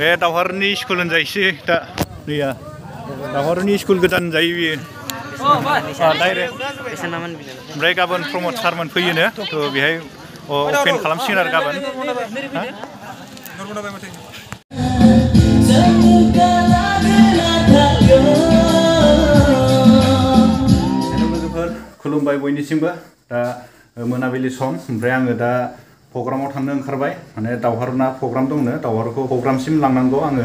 बे दावहारुनि school होनजायोसै दा दैया। दावहारुनि school गोदान जायो बियो। डाइरेक्ट। ओमफ्राय गाबोन प्रमद सारमोन फैयोनो थ' बेहाय अपेन खालामसिगोन आरो गाबोन। खुलुमबाय बयनिसिमबो। दा मोनाबिलि सम। ओमफ्राय आङो दा प्रग्रामाव थांनो ओंखारबाय। माने दावहारुना प्रग्राम दंनो। दावहारुखौ प्रग्रामसिम लांनांगौ आङो।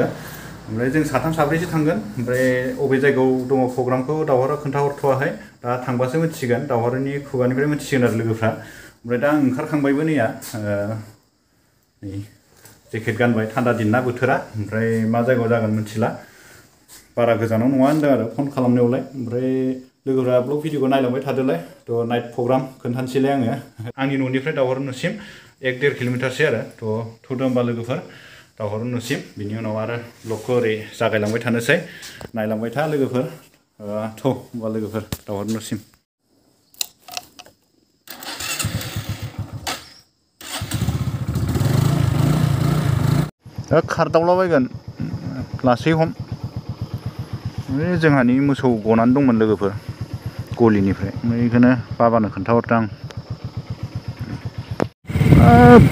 ओमफ्राय जों साथाम साब्रैसो थांगोन। ओमफ्राय अबे जायगायाव दङ प्रग्रामखौ दावहारुआ खोन्थाहरथ'वाखै। दा थांबासो मिथिसिगोन। दावहारुनि खुगानिफ्राय मिथिसिगोन आरो लोगोफ्रा। ओमफ्राय दा आं ओंखारखांबायबो नैया। नै जेकेट गानबाय। थान्दा दिन ना बोथोरा। ओमफ्राय मा जायगायाव जागोन मिथिला। बारा गोजानाव नङा होनदों आरो। फन खालामनायावलाय। ओमफ्राय लोगोफ्रा ब्लग भिडिअखौ नायलांबाय थादोलाय थ' नाइट प्रग्राम खोन्थानोसैलाय आङो आंनि न'निफ्राय दावहर न'सिम एक देर किल'मिटारसो आरो थ' थौदो होमबा लोगोफोर दावहर न'सिम बिनि उनाव आरो ब्लगखौ ओरै जागायलांबाय थानोसै नायलांबाय था लोगोफोर थ' होमबा लोगोफोर दावहर न'सिम दा खारदावलाबायगोन लासै हम बे जोंहानि मोसौ गनानै दंमोन लोगोफोर गलिनिफ्राय। ओमफ्राय बेखौनो बाबानो खोन्थाहरदों आं।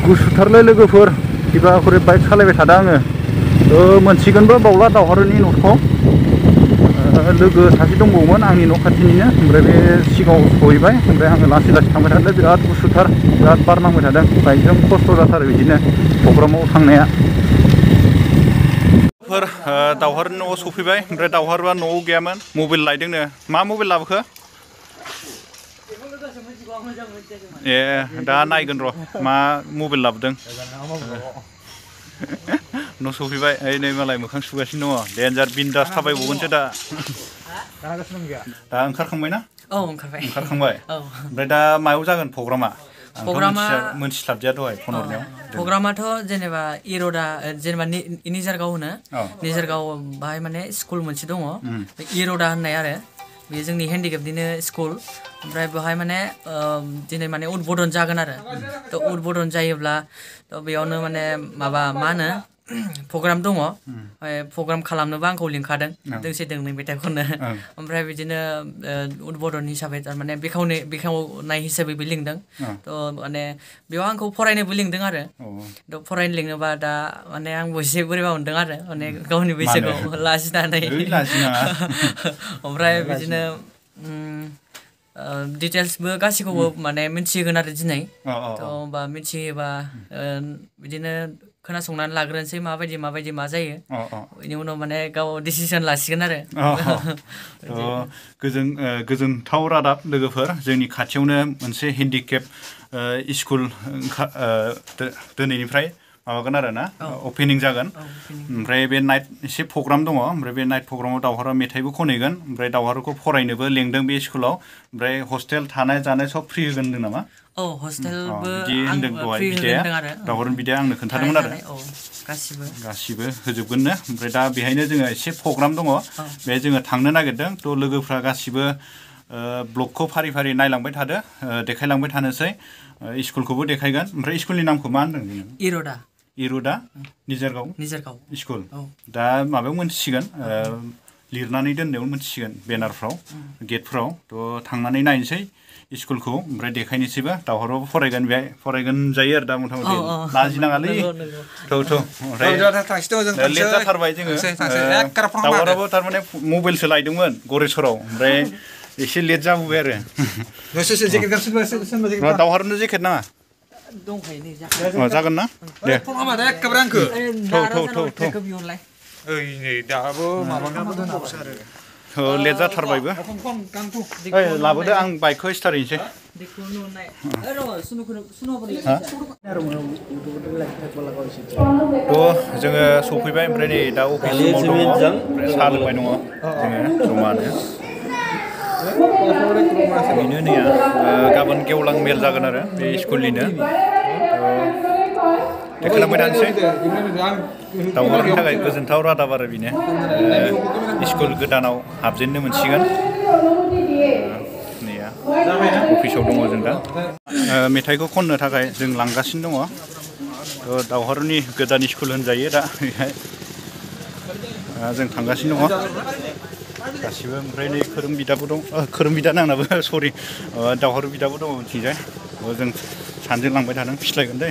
गुसुथारलै लोगोफोर। किबा खरि बाइक सालायबाय थादों आङो। मोनसिगोनबो बावला दावहारुनि न'खौ। लोगो सासे दंबावोमोन आंनि न' खाथिनिनो। ओमफ्राय बे सिगाङाव सहैबाय। ओमफ्राय आङो लासै लासै थांबाय थादों। बिराद गुसुथार बिराद बार नांबाय थादों। बाइकजों खस्थ' जाथारो बिदिनो प्रग्रामाव थांनाया। फोर दावहारुनि न'आव सफैबाय। ओमफ्राय दावहारुआ न'आव गैयामोन। मबाइल लायदोंनो। मा मबाइल लाबोखो? ए दा नायगोन र' मा मबाइल लाबोदों न' सफैबाय ओइ नै मालाय मोखां सुगासिनो दङ देन्जार बिन्दास थाबायबावगोनसो दा दा ओंखारखांबाय ना औ ओंखारबाय ओंखारखांबाय औ ओमफ्राय दा मायाव जागोन प्रग्रामा प्रग्रामा- मोनथिस्लाबदिया दहाय फन हरनायाव प्रग्रामाथ' जेनेबा इर'दा जेनेबा नि- निजारगाव होनो औ निजारगाव बाहाय माने स्कुल मोनसे दङ बे इर'दा होननाय आरो बेयो जोंनि हेन्डिकेपनिनो स्कुल ओमफ्राय बेवहाय माने दिनै माने उद्बोधन जागोन आरो। त' उद्बोधन जायोब्ला त' बेयावनो माने माबा मा होनो प्रग्राम दङ ओमफ्राय प्रग्राम खालामनोबो आंखौ लिंखादों दोंसे दोंनै मेथाइ खननो ओं। ओमफ्राय बिदिनो ओ, उद्बोधन हिसाबै थारमाने बेखावनो बेखेवनाय हिसाबैबो लिंदों ओं। थ' माने बेयाव आंखौ फरायनोबो लिंदों आरो औ थ' फरायनो लिङोबा दा माने आंबो एसे बोरैबा मोनदों आरो माने गावनि बैसोखौ लाजिनानै ओइ लाजिनाङा ओमफ्राय बिदिनो डिटेल्सबो गासैखौबो माने मिथिहोगोन आरो दिनै औ औ थ' होमबा मिथियोबा ओ, बिदिनो खोनासंनानै लाग्रोनोसै माबायदि माबायदि मा जायो। बेनि उनाव माने गाव डिसिसन लासिगोन आरो। गोजोन गोजोनथाव रादाब लोगोफोर। जोंनि खाथियावनो मोनसे हेन्डिकेप स्कुल दिनैनिफ्राय माबागोन आरो ना? अपेनिं जागोन। ओमफ्राय बे नाइट एसे प्रग्राम दङ। ओमफ्राय बे नाइट प्रग्रामाव दावहारुआ मेथाइबो खनहैगोन। ओमफ्राय दावहारुखौ फरायनोबो लेंदों बे स्कुलाव। ओमफ्राय हस्टेल थानाय जानाय सब फ्रि होगोन होनदों नामा? औ अ, हस्टेलबो बिदि आं होनदों दहाय फ्रि बिदाया होगोन आरो दावहारुनि बिदाया आंनो खोन्थादोंमोन आरो थानाय जानाय, औ गासिबो गासिबो होजोबगोननो ओमफ्राय दा बेहायनो जोङो एसे प्रग्राम दङ बेहाय जोङो थांनो नागिरदों थ' लोगोफ्रा गासिबो ओ, ब्लगखौ फारि फारि नायलांबाय थादो ओ, देखायलांबाय थानोसै ओ, स्कुलखौबो देखायगोन ओमफ्राय स्कुलनि नामखौ मा होनदों जोङो इर'दा इरुदा निजारगाव निजारगाव स्कुल औ दा माबायाव मोनथिसिगोन ओ, लिरनानै दोननायाव मोनथिसिगोन बेनारफ्राव गेटफ्राव थ' थांनानै नायनोसै स्कुलखौ ओमफ्राय देखायनोसैबो दावहाराबो फरायगोन बेहाय फरायगोन जायो आरो दा मथा मथि। लाजिनाङालै। थ' थ' ओमफ्राय थांसै लेट जाथारबाय जोङो। ओ, दावहाराबो थारमाने मबाइलसो लायदोंमोन गरेस्वराव ओमफ्राय एसे लेट जाबोबाय आरो। दावहारनो जेकेट नाङा? दंखायो नै जागोन। ना? दे। थौ, थौ, थौ। बिहरलाय। ओइ नै दाबो माबानाबो दोनबावसो आरो। थ' लेट जाथारबायबो ओइ लाबोदो आं बाइकखौ स्टार्ट हैनोसै देखो नुनाय ए र' सुनुखौ सुनुखौ थ' जोङो सफैबाय ओमफ्राय नै दा अफिस रुमाव दङ ओमफ्राय साहा लोंबाय दङ जोङो जमानो बेनो नैया ओ, गाबोन गेवलां मेल जागोन आरो बे स्कुलनिनो देखायलांबाय थानोसै दावहारुनि थाखाय गोजोनथाव रादाब आरो बेनो ओ, स्कुल गोदानाव हाबजेननो मोनसिगोन ओ, नैया अफिसाव दङ जों दा ओ, मेथाइखौ खननो थाखाय जों लांगासिनो दङ थ' दावहारुनि गोदान स्कुल होनजायो दा बेहाय दा जों थांगासिनो दङ गासिबो ओमफ्राय नै खोरोम बिदाबो दं ओ, खोरोम बिदा नांनाबो सरि दावहरु बिदाबो दङ उनथिंजाय अ, जों सानजों लांबाय थादों फिस्लायगोन दै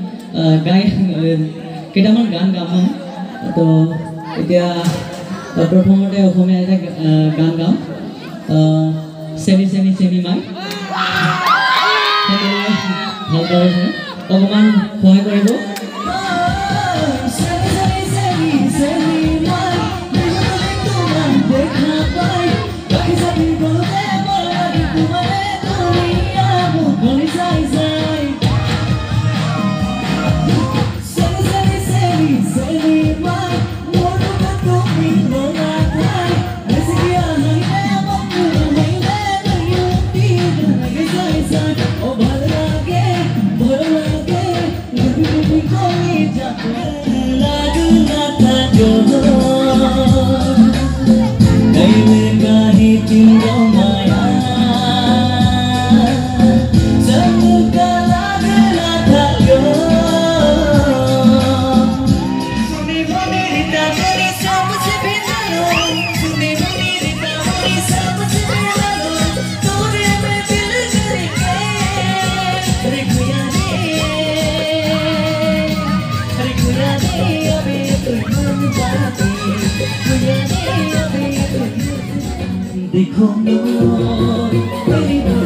কেইটামান গান গাম মই তো এতিয়া প্ৰথমতে অসমীয়া এটা গান আহ, চেনি চেনি চেনি মাই। ভাল পাইছে অকণমান সহায় কৰিব। your Come on, baby, come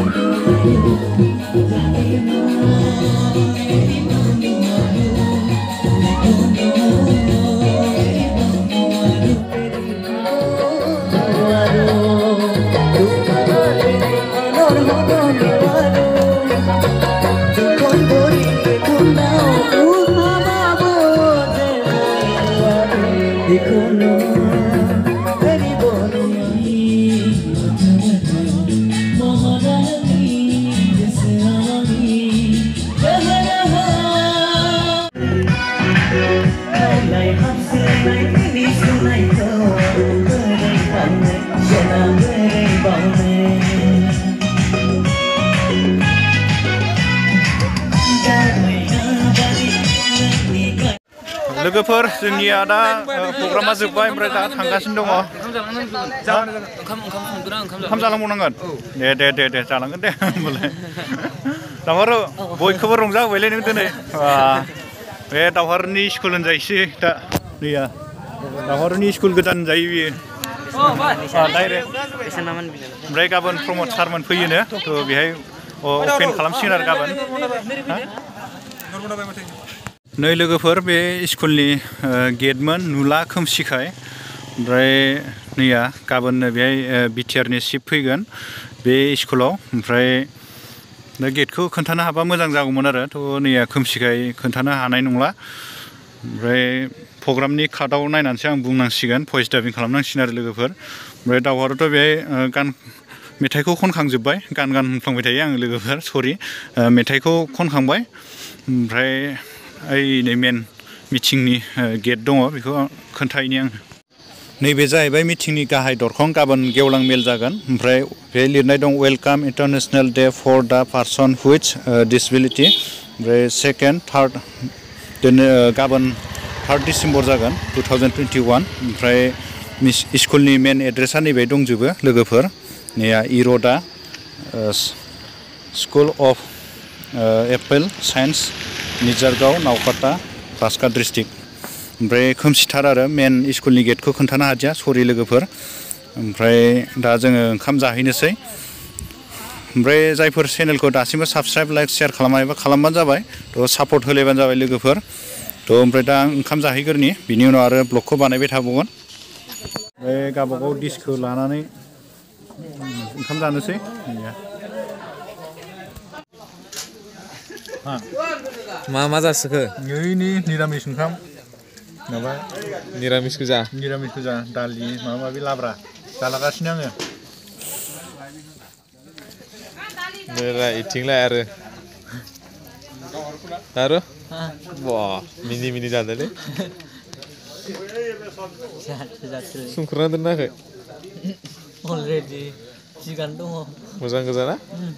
on, baby, come on. लोगोफोर जोंनिया दा ओ, प्रग्रामा जोब्बाय ओमफ्राय दा थांगासिनो दङ ओंखाम ओंखाम संदोना ओंखाम ओंखाम जालांबावनांगोन दे दे दे दे जालांगोन दे होमबालाय दावहारु बयखौबो रंजा होबायलै नों दिनै आ, बे दावहारुनि स्कुल होनजायोसै दा नैया दावहारुनि स्कुल गोदान होनजायो बियो डाइरेक्ट ओमफ्राय गाबोन प्रमद सारमोन फैयोनो थ' बेहाय अपेन खालामसिगोन आरो गाबोन। नै लोगोफोर बे स्कुलनि गेटमोन नुला खोमसिखाय ओमफ्राय नैया गाबोननो बेहाय बिटिआरनि सिफ फैगोन बे स्कुलाव। ओमफ्राय दा गेटखौ खोन्थानो हाबा मोजां जागौमोन आरो थ' नैया खोमसिखाय खोन्थानो हानाय नंला। ओमफ्राय प्रग्रामनि कार्डआव नायनानैसो आं बुंनांसिगोन भइस डाबिं खालामनांसिगोन आरो लोगोफोर। ओमफ्राय दावहारुथ' बेहाय गान, मेथाइखौ खनखांजोब्बाय, गान गान होनफ्लांबाय थायो आं लोगोफोर सरि मेथाइखौ खनखांबाय, ओमफ्राय ओइ नै मेन मिटिंनि गेट दङ, बेखौ खोन्थाहैनि आं नैबे जाहैबाय मिटिंनि गाहाय दरखं, गाबोन गेवलां मेल जागोन। ओमफ्राय बे लिरनाय दं वेलकाम इन्टारनेसनेल डे फर दा पार्सन हुइथ डिसबिलिटि ओमफ्राय सेकेन्ड थार्ड गाबोन थार्ड डिसेम्बर जागोन, टु थावजेन्ड टुवेन्टि वान ओमफ्राय स्कुलनि मेन एड्रेसा नैबे दंजोबो लोगोफोर नैया इर'दा school of एपेल science, निजारगाव Naokata Baksa district. ओमफ्राय खोमसिथार आरो मेन स्कुलनि गेटखौ खोन्थानो हादिया, सरि लोगोफोर। ओमफ्राय दा जोङो ओंखाम जाहैनोसै। ओमफ्राय जायफोर चेनेलखौ दासिमबो साबसक्राइब, लाइक, शेयार खालामाखैबा खालामबानो जाबाय, थ' सापर्ट होलायबानो जाबाय लोगोफोर। थ' ओमफ्राय दा आं ओंखाम जाहैग्रोनि बिनि उनाव आरो ब्लगखौ बानायबाय थाबावगोन ओमफ्राय गावबागाव डिसखौ लानानै ओंखाम जानोसै मा मा जासोखो ओइनि निरामिस ओंखाम माबा निरामिस गोजा निरामिस गोजा दालि माबा माबि लाब्रा जालागासिनो आङो नोरा इथिंलाय आरो आरो 와 미니 미니 잔다네? 숭크란들 나가 already. 시간도 모장 거잖아 응.